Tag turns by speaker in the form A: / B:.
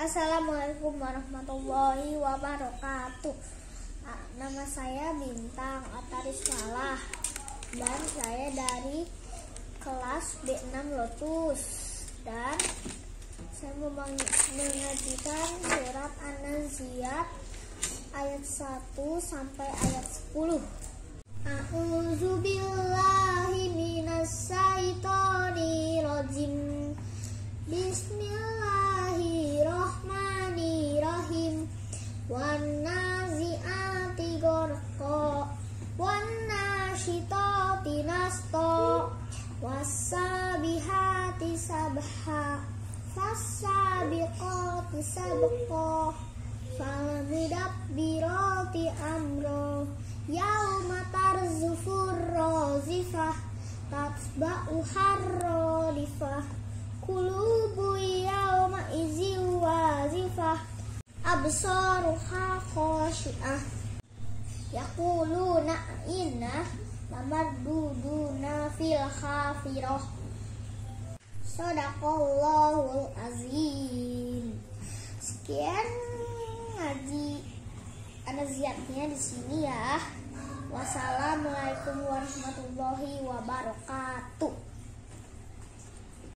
A: Assalamualaikum warahmatullahi wabarakatuh. Ah, Nama saya Bintang Ataris Malah dan saya dari kelas B6 Lotus dan saya mau meng- mengajikan surat An-Naziat ayat 1 sampai ayat 10. A'udzu gharqa wan nasyitati nasta was-sabihati sabha fas-sabiqati sabqa falmudabbirati amra yauma tarzufur razifah tatba'u harradifah Kulubu yawma izi wazifah Absaruha khashi'ah Yaquluna inna Lamarduduna fil khafirah. Sadaqallahul azim. Sekian ngaji. Anaziatnya di sini ya. Wassalamualaikum warahmatullahi wabarakatuh